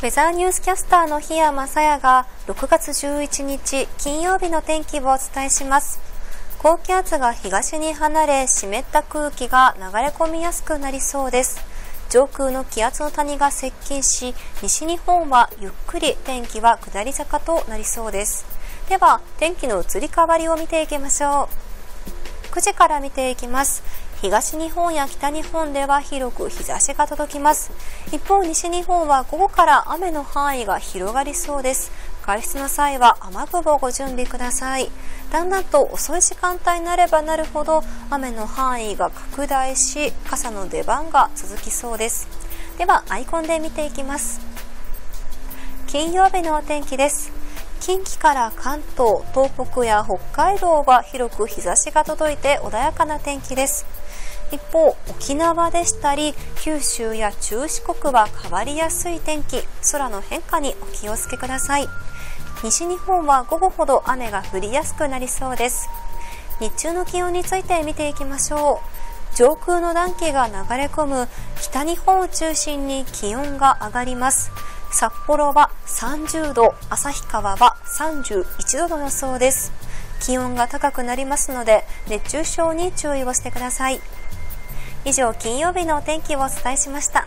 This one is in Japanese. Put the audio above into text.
ウェザーニュースキャスターの檜山さやが6月11日金曜日の天気をお伝えします。高気圧が東に離れ湿った空気が流れ込みやすくなりそうです。上空の気圧の谷が接近し、西日本はゆっくり天気は下り坂となりそうです。では、天気の移り変わりを見ていきましょう。9時から見ていきます。東日本や北日本では広く日差しが届きます。一方西日本は午後から雨の範囲が広がりそうです。外出の際は雨具をご準備ください。だんだんと遅い時間帯になればなるほど雨の範囲が拡大し傘の出番が続きそうです。ではアイコンで見ていきます。金曜日のお天気です。近畿から関東、東北や北海道は広く日差しが届いて穏やかな天気です。一方、沖縄でしたり、九州や中四国は変わりやすい天気、空の変化にお気をつけください。西日本は午後ほど雨が降りやすくなりそうです。日中の気温について見ていきましょう。上空の暖気が流れ込む北日本を中心に気温が上がります。札幌は30度、旭川は31度の予想です。気温が高くなりますので、熱中症に注意をしてください。以上、金曜日のお天気をお伝えしました。